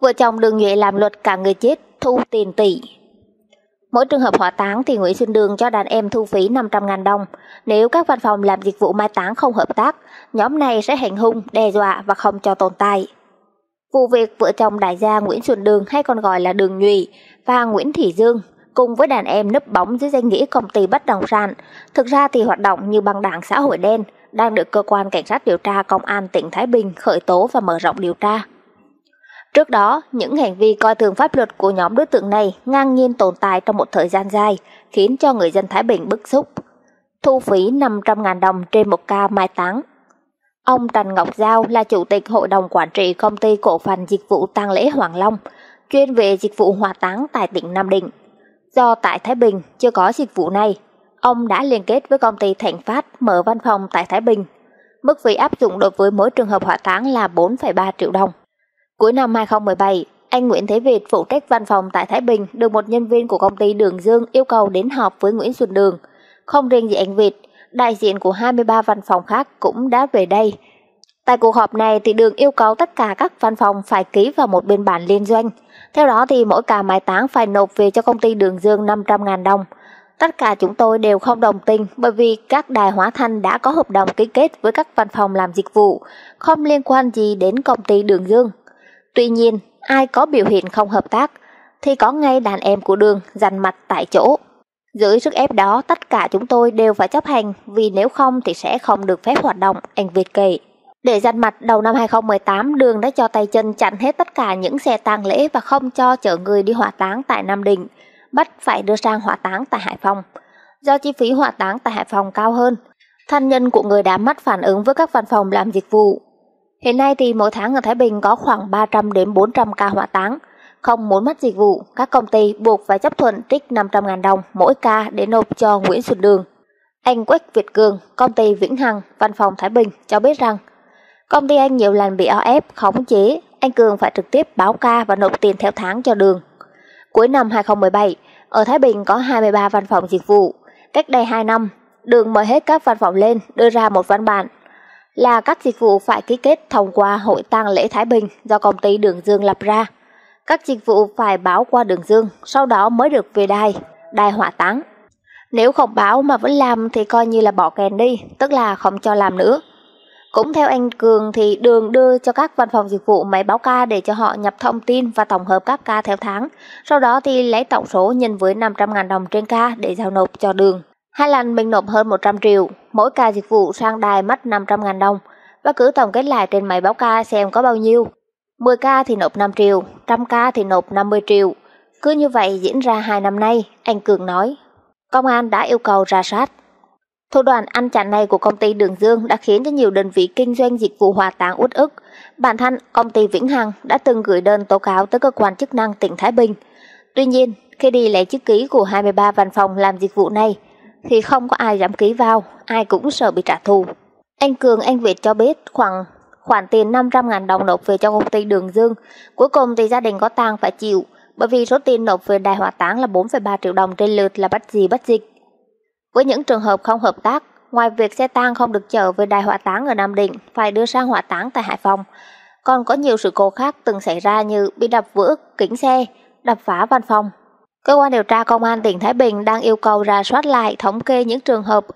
Vợ chồng Đường Nhuệ làm luật cả người chết thu tiền tỷ. Mỗi trường hợp hỏa táng thì Nguyễn Xuân Đường cho đàn em thu phí 500.000 đồng. Nếu các văn phòng làm dịch vụ mai táng không hợp tác, nhóm này sẽ hành hung, đe dọa và không cho tồn tại. Vụ việc vợ chồng đại gia Nguyễn Xuân Đường hay còn gọi là Đường Nhụy và Nguyễn Thị Dương cùng với đàn em nấp bóng dưới danh nghĩa công ty bất động sản, thực ra thì hoạt động như băng đảng xã hội đen, đang được cơ quan cảnh sát điều tra công an tỉnh Thái Bình khởi tố và mở rộng điều tra. Trước đó, những hành vi coi thường pháp luật của nhóm đối tượng này ngang nhiên tồn tại trong một thời gian dài, khiến cho người dân Thái Bình bức xúc. Thu phí 500.000 đồng trên một ca mai táng. Ông Trần Ngọc Giao là chủ tịch hội đồng quản trị công ty cổ phần dịch vụ tang lễ Hoàng Long, chuyên về dịch vụ hỏa táng tại tỉnh Nam Định. Do tại Thái Bình chưa có dịch vụ này, ông đã liên kết với công ty Thành Phát mở văn phòng tại Thái Bình. Mức phí áp dụng đối với mỗi trường hợp hỏa táng là 4,3 triệu đồng. Cuối năm 2017, anh Nguyễn Thế Việt phụ trách văn phòng tại Thái Bình được một nhân viên của công ty Đường Dương yêu cầu đến họp với Nguyễn Xuân Đường. Không riêng gì anh Việt, đại diện của 23 văn phòng khác cũng đã về đây. Tại cuộc họp này thì Đường yêu cầu tất cả các văn phòng phải ký vào một biên bản liên doanh. Theo đó thì mỗi cả mai táng phải nộp về cho công ty Đường Dương 500.000 đồng. Tất cả chúng tôi đều không đồng tình bởi vì các đài hóa thanh đã có hợp đồng ký kết với các văn phòng làm dịch vụ, không liên quan gì đến công ty Đường Dương. Tuy nhiên, ai có biểu hiện không hợp tác thì có ngay đàn em của Đường dằn mặt tại chỗ. Dưới sức ép đó, tất cả chúng tôi đều phải chấp hành vì nếu không thì sẽ không được phép hoạt động, anh Việt kể. Để dằn mặt đầu năm 2018, Đường đã cho tay chân chặn hết tất cả những xe tang lễ và không cho chở người đi hỏa táng tại Nam Định, bắt phải đưa sang hỏa táng tại Hải Phòng. Do chi phí hỏa táng tại Hải Phòng cao hơn, thân nhân của người đã mất phản ứng với các văn phòng làm dịch vụ. Hiện nay thì mỗi tháng ở Thái Bình có khoảng 300 đến 400 ca hỏa táng. Không muốn mất dịch vụ, các công ty buộc phải chấp thuận trích 500.000 đồng mỗi ca để nộp cho Nguyễn Xuân Đường. Anh Quách Việt Cường, công ty Vĩnh Hằng, văn phòng Thái Bình cho biết rằng công ty anh nhiều lần bị o ép, khống chế, anh Cường phải trực tiếp báo ca và nộp tiền theo tháng cho Đường. Cuối năm 2017, ở Thái Bình có 23 văn phòng dịch vụ. Cách đây 2 năm, Đường mời hết các văn phòng lên đưa ra một văn bản là các dịch vụ phải ký kết thông qua Hội tang lễ Thái Bình do công ty Đường Dương lập ra. Các dịch vụ phải báo qua Đường Dương, sau đó mới được về đài, đài hỏa táng. Nếu không báo mà vẫn làm thì coi như là bỏ kèn đi, tức là không cho làm nữa. Cũng theo anh Cường thì Đường đưa cho các văn phòng dịch vụ máy báo ca để cho họ nhập thông tin và tổng hợp các ca theo tháng. Sau đó thì lấy tổng số nhân với 500.000 đồng trên ca để giao nộp cho Đường. Hai lần mình nộp hơn 100 triệu, mỗi ca dịch vụ sang đài mất 500.000 đồng và cứ tổng kết lại trên máy báo ca xem có bao nhiêu. 10 ca thì nộp 5 triệu, trăm ca thì nộp 50 triệu. Cứ như vậy diễn ra hai năm nay, anh Cường nói. Công an đã yêu cầu ra soát. Thủ đoạn ăn chặn này của công ty Đường Dương đã khiến cho nhiều đơn vị kinh doanh dịch vụ hòa táng uất ức. Bản thân công ty Vĩnh Hằng đã từng gửi đơn tố cáo tới cơ quan chức năng tỉnh Thái Bình. Tuy nhiên, khi đi lấy chữ ký của 23 văn phòng làm dịch vụ này, thì không có ai dám ký vào, ai cũng sợ bị trả thù. Anh Cường, anh Việt cho biết khoảng khoản tiền 500.000 đồng nộp về cho công ty Đường Dương. Cuối cùng thì gia đình có tang phải chịu, bởi vì số tiền nộp về đài hỏa táng là 4,3 triệu đồng trên lượt là bắt gì bắt dịch. Với những trường hợp không hợp tác, ngoài việc xe tang không được chở về đài hỏa táng ở Nam Định, phải đưa sang hỏa táng tại Hải Phòng, còn có nhiều sự cố khác từng xảy ra như bị đập vỡ kính xe, đập phá văn phòng, Cơ quan điều tra công an tỉnh Thái Bình đang yêu cầu ra soát lại, thống kê những trường hợp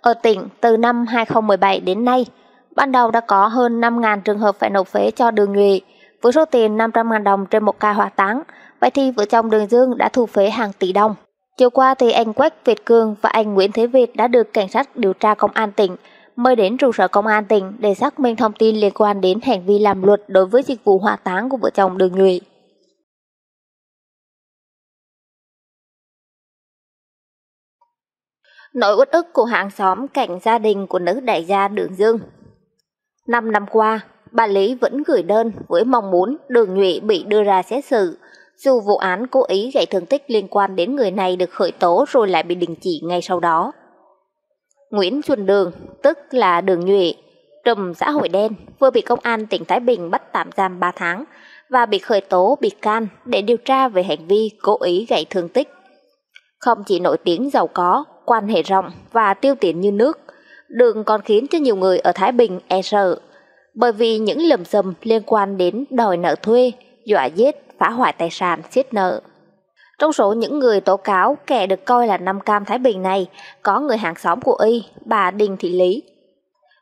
ở tỉnh từ năm 2017 đến nay. Ban đầu đã có hơn 5.000 trường hợp phải nộp phế cho đường nhuệ với số tiền 500.000 đồng trên một ca hỏa táng. Vậy thì vợ chồng Đường Dương đã thu phế hàng tỷ đồng. Chiều qua thì anh Quách Việt Cương và anh Nguyễn Thế Việt đã được cảnh sát điều tra công an tỉnh mời đến trụ sở công an tỉnh để xác minh thông tin liên quan đến hành vi làm luật đối với dịch vụ hỏa táng của vợ chồng Đường Nhuệ. Nỗi uất ức của hàng xóm cạnh gia đình của nữ đại gia Đường Dương. Năm năm qua, bà Lý vẫn gửi đơn với mong muốn Đường Nhụy bị đưa ra xét xử, dù vụ án cố ý gây thương tích liên quan đến người này được khởi tố rồi lại bị đình chỉ ngay sau đó. Nguyễn Xuân Đường, tức là Đường Nhụy, trùm xã hội đen, vừa bị công an tỉnh Thái Bình bắt tạm giam 3 tháng và bị khởi tố bị can để điều tra về hành vi cố ý gây thương tích. Không chỉ nổi tiếng giàu có, quan hệ rộng và tiêu tiền như nước, đường còn khiến cho nhiều người ở Thái Bình e sợ, bởi vì những lầm sầm liên quan đến đòi nợ thuê, dọa giết, phá hoại tài sản, xiết nợ. Trong số những người tố cáo kẻ được coi là năm cam Thái Bình này, có người hàng xóm của y, bà Đinh Thị Lý.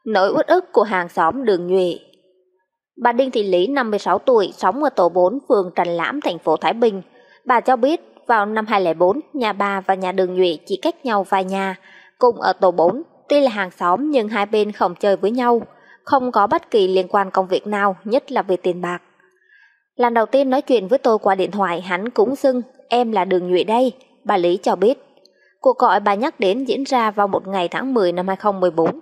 Nỗi uất ức của hàng xóm đường nhuệ Bà Đinh Thị Lý, 56 tuổi, sống ở tổ 4, phường Trần Lãm, thành phố Thái Bình. Bà cho biết, vào năm 2004, nhà bà và nhà đường nhuệ chỉ cách nhau vài nhà, cùng ở tổ 4. Tuy là hàng xóm nhưng hai bên không chơi với nhau, không có bất kỳ liên quan công việc nào, nhất là về tiền bạc. Lần đầu tiên nói chuyện với tôi qua điện thoại, hắn cũng xưng em là Đường Nhuệ đây, bà Lý cho biết. Cuộc gọi bà nhắc đến diễn ra vào một ngày tháng 10 năm 2014.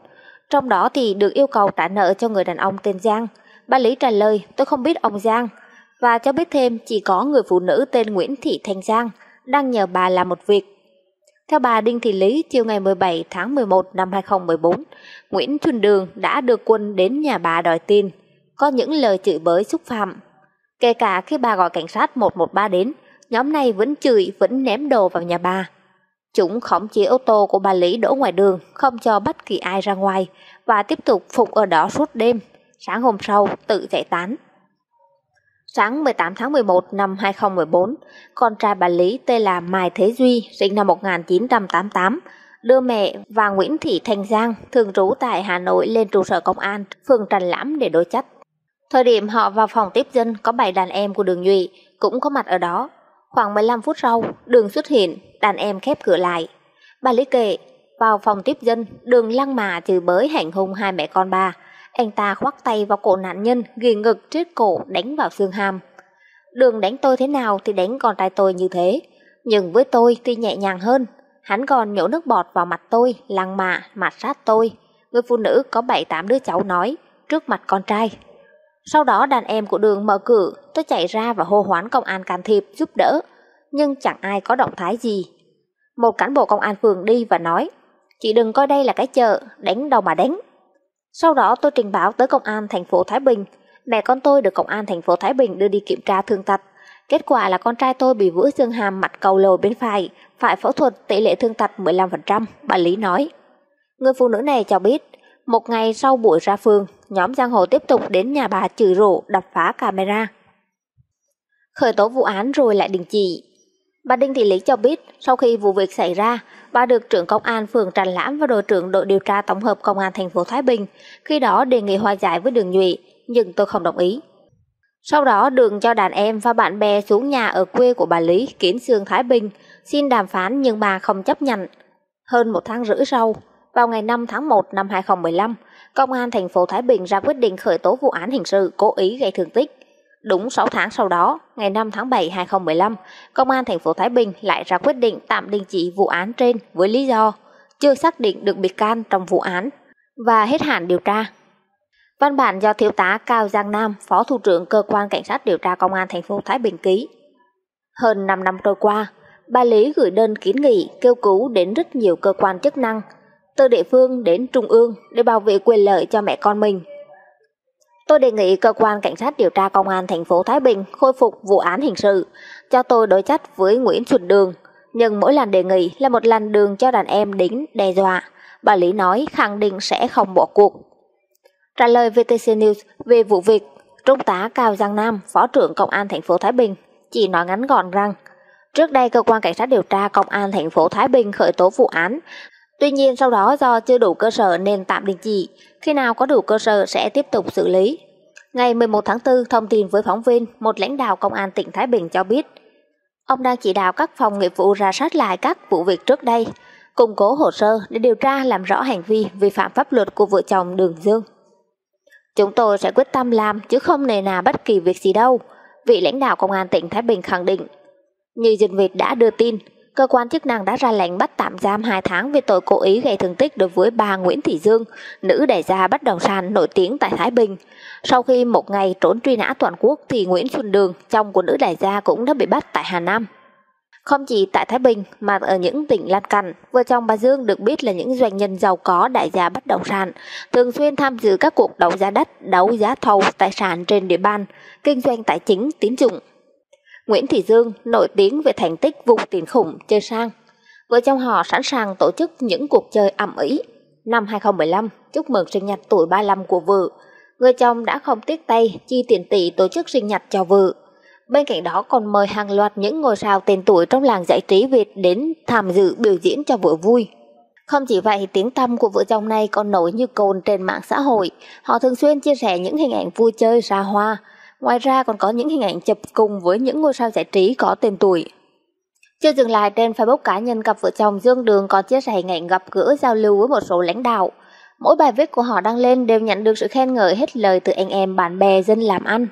Trong đó thì được yêu cầu trả nợ cho người đàn ông tên Giang. Bà Lý trả lời tôi không biết ông Giang và cho biết thêm chỉ có người phụ nữ tên Nguyễn Thị Thanh Giang đang nhờ bà làm một việc. Theo bà Đinh Thị Lý, chiều ngày 17 tháng 11 năm 2014, Nguyễn Xuân Đường đã được quân đến nhà bà đòi tiền, có những lời chửi bới xúc phạm. Kể cả khi bà gọi cảnh sát 113 đến, nhóm này vẫn chửi, vẫn ném đồ vào nhà bà. Chúng khống chế ô tô của bà Lý đổ ngoài đường, không cho bất kỳ ai ra ngoài và tiếp tục phục ở đó suốt đêm. Sáng hôm sau, tự giải tán. Sáng 18 tháng 11 năm 2014, con trai bà Lý tên là Mai Thế Duy, sinh năm 1988, đưa mẹ và Nguyễn Thị Thanh Giang, thường trú tại Hà Nội lên trụ sở công an, phường Trần Lãm để đối chất. Thời điểm họ vào phòng tiếp dân có bảy đàn em của đường Nhụy cũng có mặt ở đó. Khoảng 15 phút sau, đường xuất hiện, đàn em khép cửa lại. Bà Lý kể, vào phòng tiếp dân, đường lăng mà trừ bới hành hung hai mẹ con bà. Anh ta khoác tay vào cổ nạn nhân, ghi ngực triết cổ đánh vào xương hàm. Đường đánh tôi thế nào thì đánh con trai tôi như thế. Nhưng với tôi thì nhẹ nhàng hơn. Hắn còn nhổ nước bọt vào mặt tôi, lăng mạ, mặt sát tôi. Người phụ nữ có bảy tám đứa cháu nói, trước mặt con trai. Sau đó đàn em của đường mở cửa, tôi chạy ra và hô hoán công an can thiệp giúp đỡ, nhưng chẳng ai có động thái gì. Một cán bộ công an phường đi và nói, chị đừng coi đây là cái chợ, đánh đâu mà đánh. Sau đó tôi trình báo tới công an thành phố Thái Bình, mẹ con tôi được công an thành phố Thái Bình đưa đi kiểm tra thương tật. Kết quả là con trai tôi bị vỡ xương hàm mặt cầu lồi bên phải, phải phẫu thuật tỷ lệ thương tật 15%, bà Lý nói. Người phụ nữ này cho biết, một ngày sau buổi ra phường, nhóm giang hồ tiếp tục đến nhà bà chửi rủ đập phá camera. Khởi tố vụ án rồi lại đình chỉ. Bà Đinh Thị Lý cho biết, sau khi vụ việc xảy ra, bà được trưởng công an phường Trần Lãm và đội trưởng đội điều tra tổng hợp công an thành phố Thái Bình, khi đó đề nghị hòa giải với Đường Nhụy, nhưng tôi không đồng ý. Sau đó Đường cho đàn em và bạn bè xuống nhà ở quê của bà Lý, Kiến Sương Thái Bình, xin đàm phán nhưng bà không chấp nhận. Hơn một tháng rưỡi sau, vào ngày 5 tháng 1 năm 2015, Công an thành phố Thái Bình ra quyết định khởi tố vụ án hình sự cố ý gây thương tích. Đúng 6 tháng sau đó, ngày 5 tháng 7 2015, Công an thành phố Thái Bình lại ra quyết định tạm đình chỉ vụ án trên với lý do chưa xác định được bị can trong vụ án và hết hạn điều tra. Văn bản do thiếu tá Cao Giang Nam, Phó thủ trưởng cơ quan cảnh sát điều tra Công an thành phố Thái Bình ký. Hơn 5 năm trôi qua, bà Lý gửi đơn kiến nghị kêu cứu đến rất nhiều cơ quan chức năng từ địa phương đến trung ương để bảo vệ quyền lợi cho mẹ con mình. Tôi đề nghị cơ quan cảnh sát điều tra công an thành phố Thái Bình khôi phục vụ án hình sự, cho tôi đối chất với Nguyễn Xuân Đường, nhưng mỗi lần đề nghị là một lần đường cho đàn em đến đe dọa. Bà Lý nói khẳng định sẽ không bỏ cuộc. Trả lời VTC News về vụ việc, Trung tá Cao Giang Nam, Phó trưởng Công an thành phố Thái Bình, chỉ nói ngắn gọn rằng Trước đây, cơ quan cảnh sát điều tra công an thành phố Thái Bình khởi tố vụ án Tuy nhiên sau đó do chưa đủ cơ sở nên tạm đình chỉ, khi nào có đủ cơ sở sẽ tiếp tục xử lý. Ngày 11 tháng 4, thông tin với phóng viên, một lãnh đạo công an tỉnh Thái Bình cho biết, ông đang chỉ đạo các phòng nghiệp vụ ra soát lại các vụ việc trước đây, củng cố hồ sơ để điều tra làm rõ hành vi vi phạm pháp luật của vợ chồng Đường Dương. Chúng tôi sẽ quyết tâm làm chứ không nề nà bất kỳ việc gì đâu, vị lãnh đạo công an tỉnh Thái Bình khẳng định. Như dân Việt đã đưa tin, cơ quan chức năng đã ra lệnh bắt tạm giam 2 tháng về tội cố ý gây thương tích đối với bà Nguyễn Thị Dương, nữ đại gia bất động sản nổi tiếng tại Thái Bình. Sau khi một ngày trốn truy nã toàn quốc thì Nguyễn Xuân Đường, chồng của nữ đại gia cũng đã bị bắt tại Hà Nam. Không chỉ tại Thái Bình mà ở những tỉnh lân cận, vợ chồng bà Dương được biết là những doanh nhân giàu có đại gia bất động sản, thường xuyên tham dự các cuộc đấu giá đất, đấu giá thầu tài sản trên địa bàn, kinh doanh tài chính, tín dụng. Nguyễn Thị Dương nổi tiếng về thành tích vùng tiền khủng chơi sang. Vợ chồng họ sẵn sàng tổ chức những cuộc chơi ẩm ý. Năm 2015, chúc mừng sinh nhật tuổi 35 của vợ. Người chồng đã không tiếc tay chi tiền tỷ tổ chức sinh nhật cho vợ. Bên cạnh đó còn mời hàng loạt những ngôi sao tên tuổi trong làng giải trí Việt đến tham dự biểu diễn cho bữa vui. Không chỉ vậy, tiếng tăm của vợ chồng này còn nổi như cồn trên mạng xã hội. Họ thường xuyên chia sẻ những hình ảnh vui chơi ra hoa. Ngoài ra còn có những hình ảnh chụp cùng với những ngôi sao giải trí có tên tuổi. Chưa dừng lại, trên Facebook cá nhân cặp vợ chồng Dương Đường còn chia sẻ hình ảnh gặp gỡ giao lưu với một số lãnh đạo. Mỗi bài viết của họ đăng lên đều nhận được sự khen ngợi hết lời từ anh em, bạn bè, dân làm ăn.